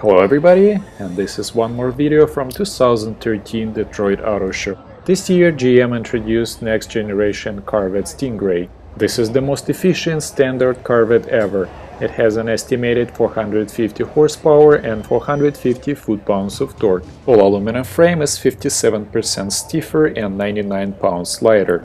Hello everybody, and this is one more video from 2013 Detroit Auto Show. This year GM introduced next generation Corvette Stingray. This is the most efficient standard Corvette ever. It has an estimated 450 horsepower and 450 foot-pounds of torque. All aluminum frame is 57% stiffer and 99 pounds lighter.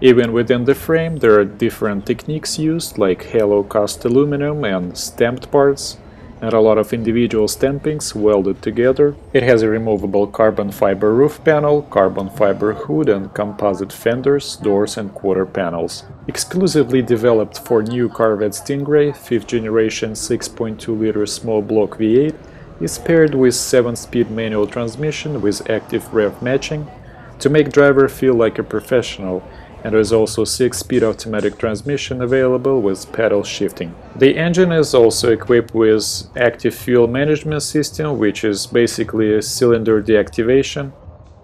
Even within the frame there are different techniques used like hollow cast aluminum and stamped parts and a lot of individual stampings welded together. It has a removable carbon fiber roof panel, carbon fiber hood and composite fenders, doors and quarter panels. Exclusively developed for new Corvette Stingray 5th generation 6.2 liter small block V8 is paired with 7-speed manual transmission with active rev matching to make driver feel like a professional and there is also 6-speed automatic transmission available with paddle shifting. The engine is also equipped with active fuel management system which is basically a cylinder deactivation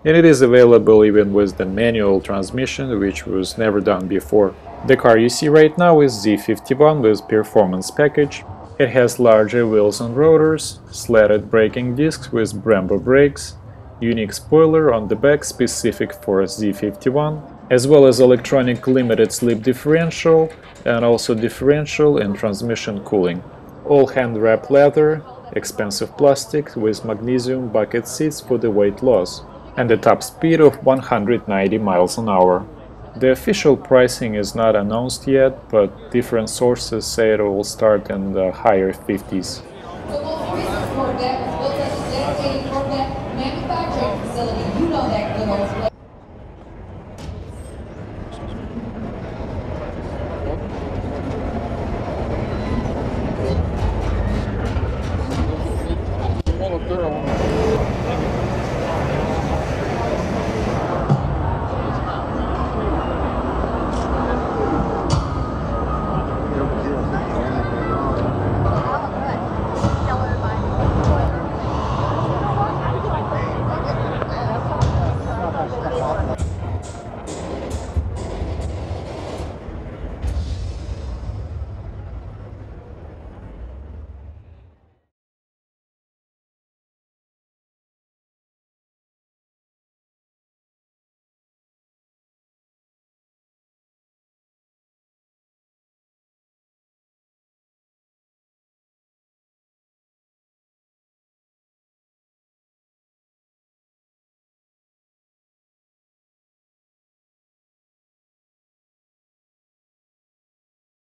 and it is available even with the manual transmission which was never done before. The car you see right now is Z51 with performance package. It has larger wheels and rotors, slatted braking discs with Brembo brakes, unique spoiler on the back specific for Z51, as well as electronic limited slip differential and also differential and transmission cooling. All hand wrap leather, expensive plastic with magnesium bucket seats for the weight loss, and a top speed of 190 miles an hour. The official pricing is not announced yet, but different sources say it will start in the higher 50s. The